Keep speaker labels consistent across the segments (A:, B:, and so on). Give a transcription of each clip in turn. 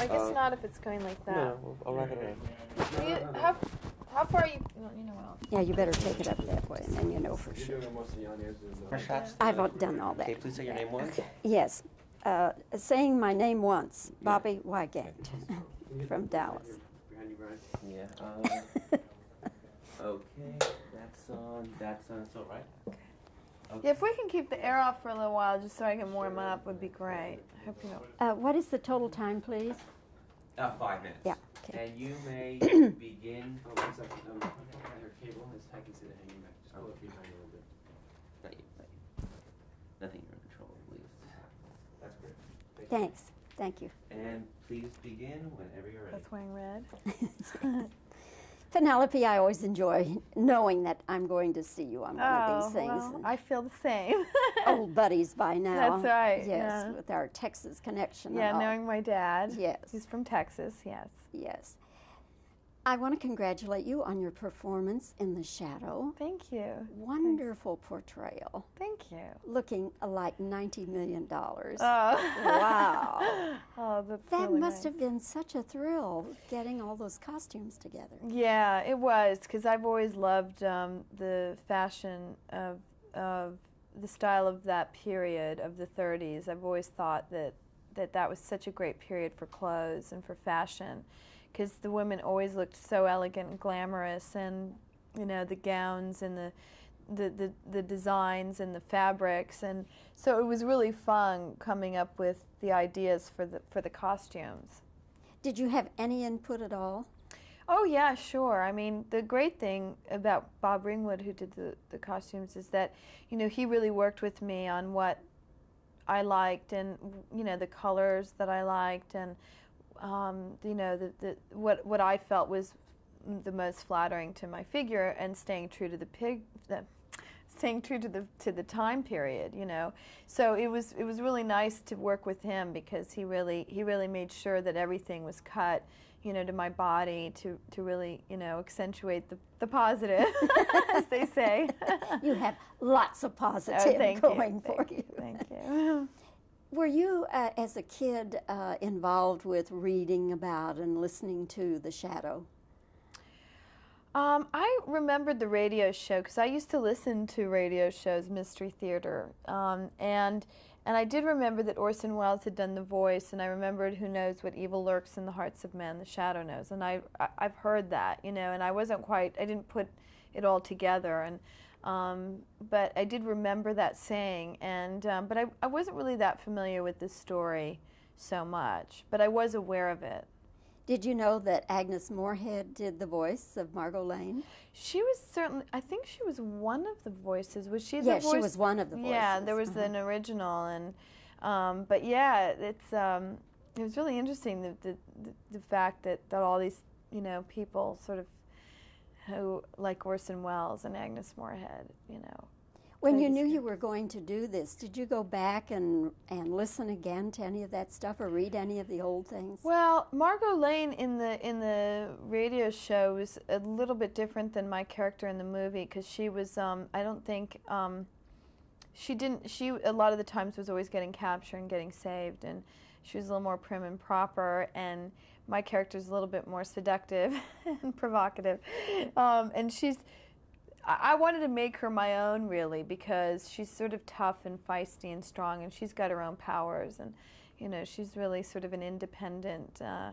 A: I guess
B: Uh,
A: not if it's going like that.
B: No, we'll, I'll wrap it around.
A: Do you, how, how far are you? No, you know what?
C: Yeah, you better take it up that way, and then you know for sure.
B: Fresh shots?
C: I've done all that.
B: Okay, please say your name once. Okay.
C: Yes, uh, saying my name once, Bobbie Wygant from Dallas.
B: Behind you, Brian. Yeah. Uh, okay, that's on. That's on. So right. Okay.
A: Yeah, if we can keep the air off for a little while, just so I can warm up, would be great. I hope you know.
C: Uh, what is the total time, please?
B: Uh, five minutes.
C: Yeah, okay.
B: And you may begin. Oh, one second. Um, your cable is. I can see it hanging back. Just go up behind a little bit. Not you. Not you. Nothing you're in control of, please. That's great. Thank you.
C: Thanks, thank you.
B: And please begin whenever you're ready.
A: That's wearing red.
C: Penelope, I always enjoy knowing that I'm going to see you on one of these things.
A: Oh, well, I feel the same.
C: Old buddies by now.
A: That's right,
C: Yes,
A: yeah.
C: with our Texas connection.
A: yeah, knowing my dad.
C: Yes.
A: He's from Texas. Yes.
C: Yes. I want to congratulate you on your performance in The Shadow.
A: Thank you.
C: Wonderful portrayal.
A: Thank you.
C: Looking like $90 million.
A: Oh.
C: Wow.
A: oh, that's
C: That
A: really
C: must
A: nice.
C: have been such a thrill getting all those costumes together.
A: Yeah, it was because I've always loved um, the fashion of of the style of that period of the 30s. I've always thought that that that was such a great period for clothes and for fashion because the women always looked so elegant and glamorous and you know the gowns and the the, the, the designs and the fabrics and so it was really fun coming up with the ideas for the for the costumes.
C: Did you have any input at all?
A: Oh yeah, sure. I mean, the great thing about Bob Ringwood, who did the, the costumes, is that you know he really worked with me on what I liked and you know the colors that I liked and um, you know the, the what what I felt was the most flattering to my figure and staying true to the pig. The, staying true to the to the time period you know so it was it was really nice to work with him because he really he really made sure that everything was cut you know to my body to to really you know accentuate the the positive as they say
C: You have lots of
A: Oh,
C: positive
A: thank
C: going
A: you,
C: for
A: thank
C: you.
A: thank you
C: Were you, uh, as a kid, uh, involved with reading about and listening to The Shadow?
A: Um, I remembered the radio show because I used to listen to radio shows, Mystery Theater, um, and and I did remember that Orson Welles had done the voice, and I remembered "Who knows what evil lurks in the hearts of men? The shadow knows." And I, I I've heard that, you know, and I wasn't quite, I didn't put it all together, and um, but I did remember that saying, and um, but I I wasn't really that familiar with the story so much, but I was aware of it.
C: Did you know that Agnes Moorehead did the voice of Margot Lane?
A: She was certainly. I think she was one of the voices. Was she voice?
C: she was one of the voices.
A: Yeah, there was an original, and um, but yeah, it's um, it was really interesting the the, the the fact that, that all these you know people sort of who like Orson Welles and Agnes Moorehead, you know.
C: When you knew you were going to do this, did you go back and, and listen again to any of that stuff or read any of the old things?
A: Well, Margot Lane in the in the radio show was a little bit different than my character in the movie because she was. Um, I don't think um, she didn't. She a lot of the times was always getting captured and getting saved, and she was a little more prim and proper. And my character's a little bit more seductive and provocative, um, and she's. I wanted to make her my own, really, because she's sort of tough and feisty and strong, and she's got her own powers, and you know, she's really sort of an independent uh,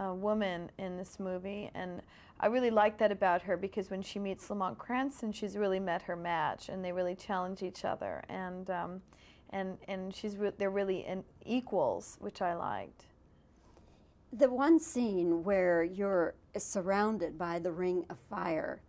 A: uh, woman in this movie, and I really like that about her because when she meets Lamont Cranston, she's really met her match, and they really challenge each other, and um, and and she's re- they're really equals, which I liked.
C: The one scene where you're surrounded by the ring of fire,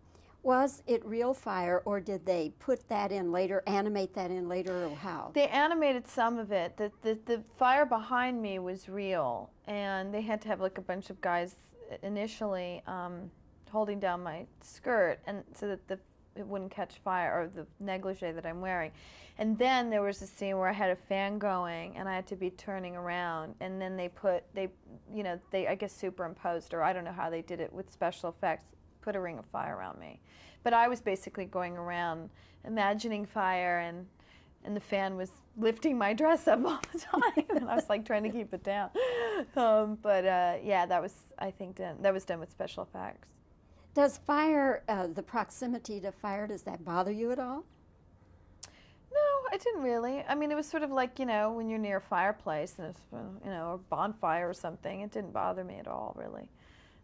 C: was it real fire or did they put that in later, animate that in later, or how?
A: They animated some of it. The, the the fire behind me was real, and they had to have like a bunch of guys initially um, holding down my skirt, and so that the it wouldn't catch fire or the negligee that I'm wearing. And then there was a scene where I had a fan going, and I had to be turning around, and then they put they you know they I guess superimposed or I don't know how they did it with special effects put a ring of fire around me. But I was basically going around imagining fire and and the fan was lifting my dress up all the time, and I was like trying to keep it down. Um, but uh, yeah, that was I think done, that was done with special effects.
C: Does fire, uh, the proximity to fire, does that bother you at all?
A: No, I didn't really. I mean, it was sort of like you know when you're near a fireplace and it's uh, you know a bonfire or something. It didn't bother me at all, really.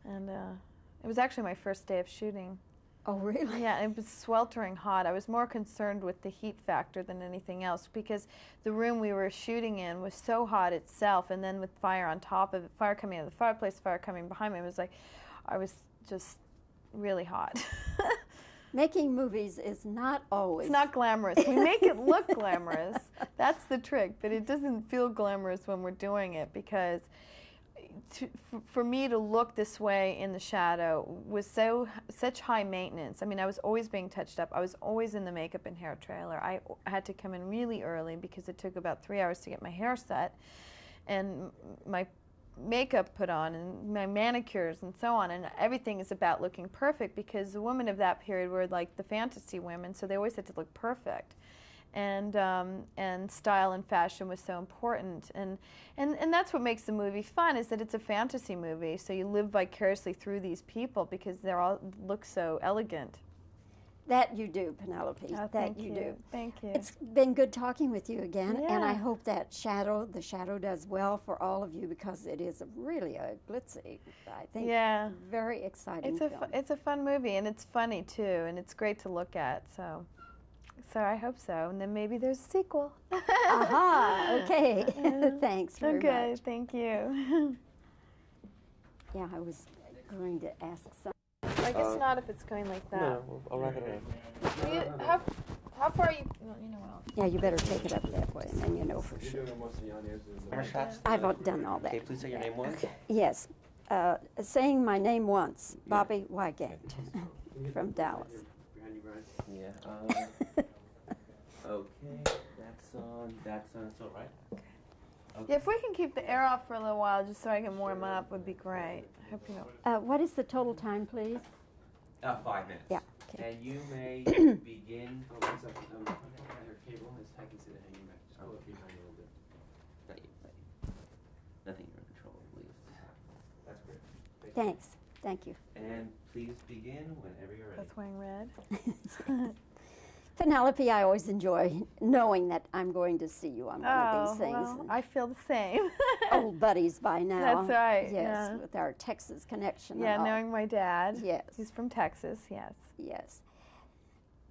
A: And uh, it was actually my first day of shooting.
C: Oh, really?
A: Yeah, it was sweltering hot. I was more concerned with the heat factor than anything else because the room we were shooting in was so hot itself, and then with fire on top of it, fire coming out of the fireplace, fire coming behind me, it was like I was just really hot.
C: Making movies is not always.
A: It's not glamorous. We make it look glamorous. That's the trick, but it doesn't feel glamorous when we're doing it because to, for, for me to look this way in the shadow was so such high maintenance. I mean, I was always being touched up. I was always in the makeup and hair trailer. I had to come in really early because it took about three hours to get my hair set, and my makeup put on and my manicures and so on and everything is about looking perfect because the women of that period were like the fantasy women so they always had to look perfect. And um, and style and fashion was so important and, and and that's what makes the movie fun is that it's a fantasy movie so you live vicariously through these people because they all look so elegant
C: That you do, Penelope.
A: Oh,
C: that
A: thank
C: you,
A: you.
C: do.
A: Thank you.
C: It's been good talking with you again, and I hope that shadow, the shadow, does well for all of you because it is a really a glitzy, I think,
A: Yeah.
C: very exciting
A: It's a
C: film.
A: it's a fun movie and it's funny too and it's great to look at so so I hope so and then maybe there's a sequel.
C: Aha! Okay.
A: Yeah.
C: Thanks very
A: okay,
C: much.
A: thank you.
C: Yeah, I was going to ask some.
A: I guess
B: Uh,
A: not if it's going like that.
B: No, we'll, I'll wrap it around.
A: Will you- how, how far are you? Well, you know what? I'll-
C: Yeah, you better take it up that way, and then you know for sure. I've done all that.
B: Okay, please say your name once. Okay.
C: Yes. Uh, saying my name once, Bobbie Wygant from Dallas.
B: Behind you, Brian. Yeah. Um, okay, that's on. That's on. So right. Okay.
A: Yeah, if we can keep the air off for a little while, just so I can warm up, would be great. I hope you know.
C: Uh, what is the total time, please?
B: Uh, five minutes.
C: Yeah, okay.
B: And you may begin. Oh, one second. Um, your cable is. I can see it hanging back. Just pull it behind a little bit. Not you. Nothing you're in control of, please. That's great. Thank you.
C: Thanks. Thank you.
B: And please begin whenever you're ready.
A: Both wearing red.
C: Penelope, I always enjoy knowing that I'm going to see you on one of
A: Oh,
C: these things.
A: well, I feel the same.
C: old buddies by now.
A: That's right,
C: Yes,
A: yeah.
C: with our Texas connection.
A: yeah, knowing my dad.
C: Yes.
A: He's from Texas. Yes.
C: Yes.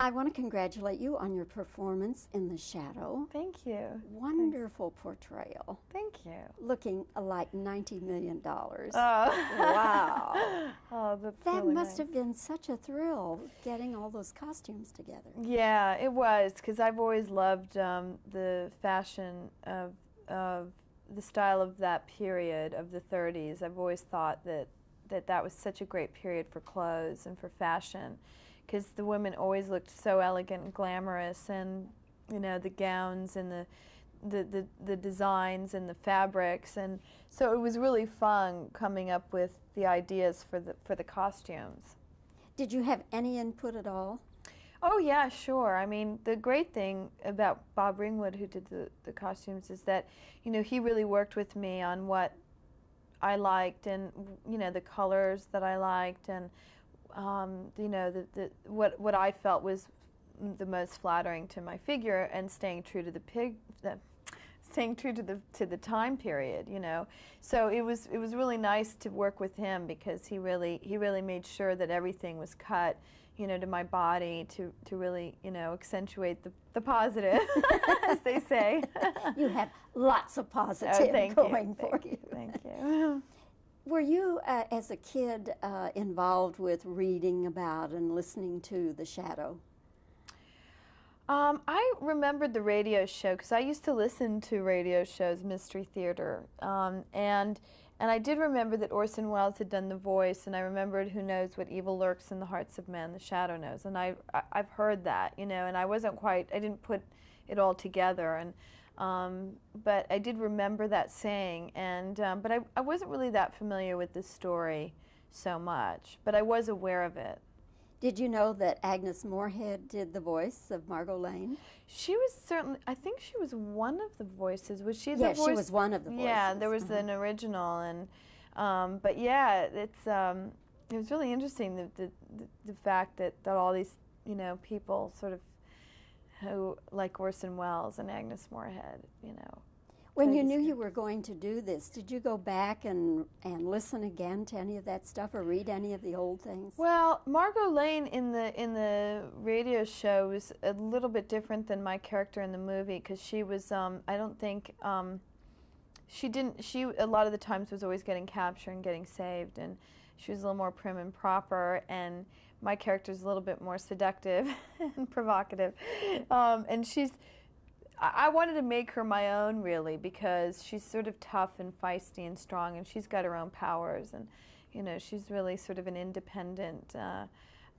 C: I want to congratulate you on your performance in The Shadow.
A: Thank you.
C: Wonderful portrayal.
A: Thank you.
C: Looking like $90 million.
A: Oh.
C: Wow.
A: oh, that's
C: That
A: really
C: must
A: nice.
C: have been such a thrill getting all those costumes together.
A: Yeah, it was because I've always loved um, the fashion of of the style of that period of the 30s. I've always thought that that that was such a great period for clothes and for fashion because the women always looked so elegant and glamorous and you know the gowns and the the, the, the designs and the fabrics and so it was really fun coming up with the ideas for the for the costumes.
C: Did you have any input at all?
A: Oh yeah, sure. I mean, the great thing about Bob Ringwood, who did the, the costumes, is that you know he really worked with me on what I liked and you know the colors that I liked and um, you know the, the what what I felt was the most flattering to my figure and staying true to the pig the staying true to the to the time period you know. So it was it was really nice to work with him because he really he really made sure that everything was cut you know to my body to to really you know accentuate the the positive as they say.
C: You have lots of
A: Oh,
C: positive
A: thank
C: going
A: you,
C: for
A: thank
C: you.
A: thank you
C: Were you, uh, as a kid, uh, involved with reading about and listening to The Shadow?
A: Um, I remembered the radio show because I used to listen to radio shows, Mystery Theater, um, and and I did remember that Orson Welles had done the voice, and I remembered "Who knows what evil lurks in the hearts of men? The shadow knows." And I, I I've heard that, you know, and I wasn't quite, I didn't put it all together, and um, but I did remember that saying, and um, but I I wasn't really that familiar with the story so much, but I was aware of it.
C: Did you know that Agnes Moorehead did the voice of Margot Lane?
A: She was certainly. I think she was one of the voices. Was she the
C: yeah,
A: voice?
C: she was one of the voices.
A: Yeah, there was
C: Uh-huh.
A: an original, and um, but yeah, it's um, it was really interesting the, the the the fact that that all these you know people sort of who like Orson Welles and Agnes Moorehead, you know.
C: When you knew you were going to do this, did you go back and, and listen again to any of that stuff or read any of the old things?
A: Well, Margot Lane in the in the radio show was a little bit different than my character in the movie because she was um, I don't think um, she didn't she a lot of the times was always getting captured and getting saved and she was a little more prim and proper and my character's a little bit more seductive and provocative. Um, and she's I wanted to make her my own really because she's sort of tough and feisty and strong and she's got her own powers. And you know she's really sort of an independent uh,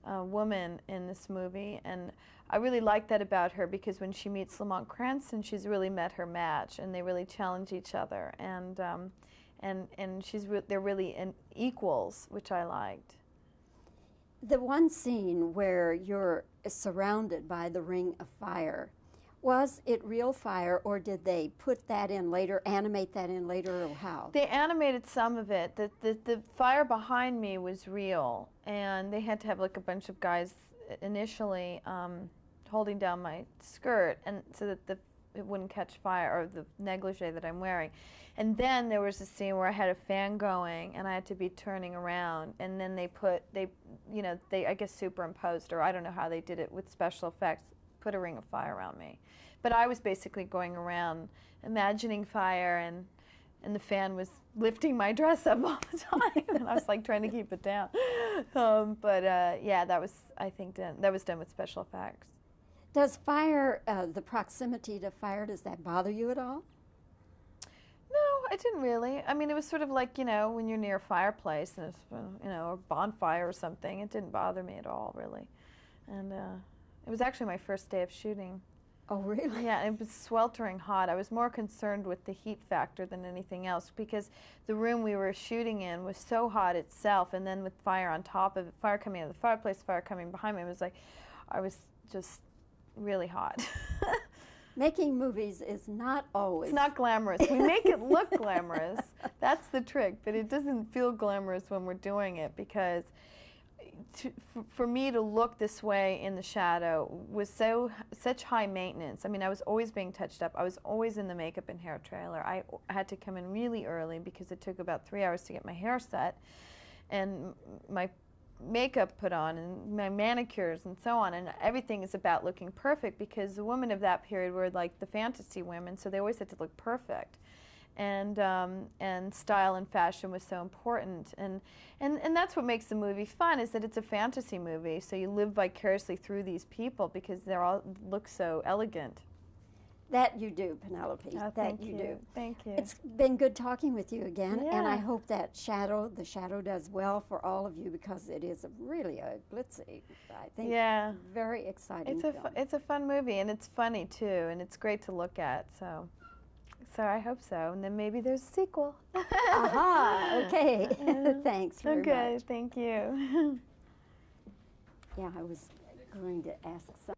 A: uh, woman in this movie. And I really like that about her because when she meets Lamont Cranston she's really met her match and they really challenge each other. And um, and and she's re- they're really equals which I liked.
C: The one scene where you're surrounded by the ring of fire, was it real fire or did they put that in later, animate that in later, or how?
A: They animated some of it. The, the the fire behind me was real, and they had to have like a bunch of guys initially um, holding down my skirt, and so that the it wouldn't catch fire or the negligee that I'm wearing. And then there was a scene where I had a fan going, and I had to be turning around, and then they put they, you know, they I guess superimposed or I don't know how they did it with special effects, put a ring of fire around me. But I was basically going around imagining fire and and the fan was lifting my dress up all the time, and I was like trying to keep it down. Um, but uh, yeah, that was I think done, that was done with special effects.
C: Does fire, uh, the proximity to fire, does that bother you at all?
A: No, it didn't really. I mean, it was sort of like you know when you're near a fireplace and it's uh, you know a bonfire or something. It didn't bother me at all, really. And uh, it was actually my first day of shooting.
C: Oh, really?
A: Yeah, it was sweltering hot. I was more concerned with the heat factor than anything else because the room we were shooting in was so hot itself, and then with fire on top of it, fire coming out of the fireplace, fire coming behind me, it was like I was just really hot.
C: Making movies is not always.
A: it's not glamorous. We make it look glamorous. That's the trick, but it doesn't feel glamorous when we're doing it because to, for, for me to look this way in the shadow was so such high maintenance. I mean, I was always being touched up. I was always in the makeup and hair trailer. I had to come in really early because it took about three hours to get my hair set, and my makeup put on and my manicures and so on and everything is about looking perfect because the women of that period were like the fantasy women so they always had to look perfect. And um, and style and fashion was so important and, and and that's what makes the movie fun is that it's a fantasy movie so you live vicariously through these people because they're all look so elegant
C: That you do, Penelope.
A: Oh,
C: that
A: thank
C: you, do.
A: thank you
C: It's been good talking with you again, and I hope that shadow, the shadow, does well for all of you because it is a really a glitzy, I think,
A: yeah
C: very exciting
A: It's a
C: film.
A: it's a fun movie and it's funny too and it's great to look at. So, so I hope so. And then maybe there's a sequel.
C: Aha! Okay.
A: Yeah.
C: Thanks very
A: okay,
C: much.
A: thank you.
C: Yeah, I was going to ask some.